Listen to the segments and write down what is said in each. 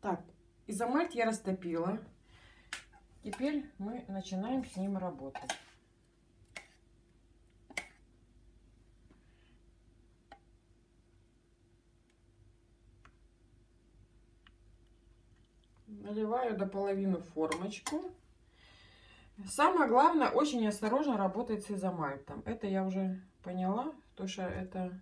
Так, изомальт я растопила. Теперь мы начинаем с ним работать. Наливаю до половины формочку. Самое главное, очень осторожно работать с изомальтом. Это я уже поняла, потому что это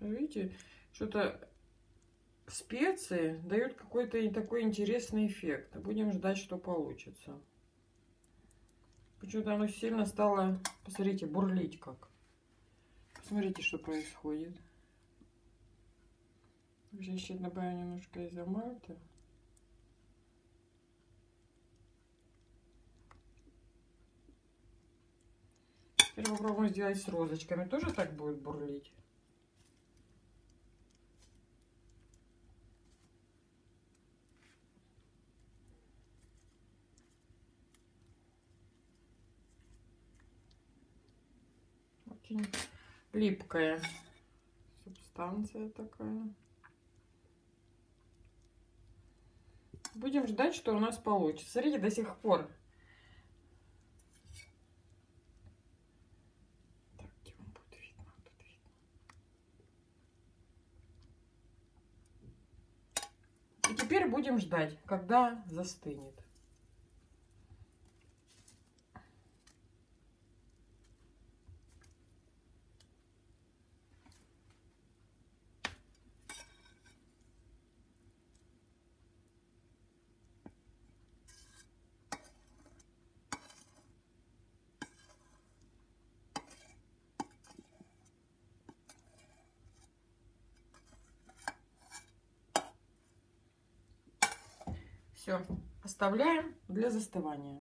Видите, что-то специи дают какой-то такой интересный эффект. Будем ждать, что получится. Почему-то оно сильно стало, посмотрите, бурлить как. Посмотрите, что происходит. Сейчас еще добавим немножко изомальта. Теперь попробуем сделать с розочками. Тоже так будет бурлить? Очень липкая субстанция такая. Будем ждать, что у нас получится. Смотрите, до сих пор. И теперь будем ждать, когда застынет. Все, оставляем для застывания.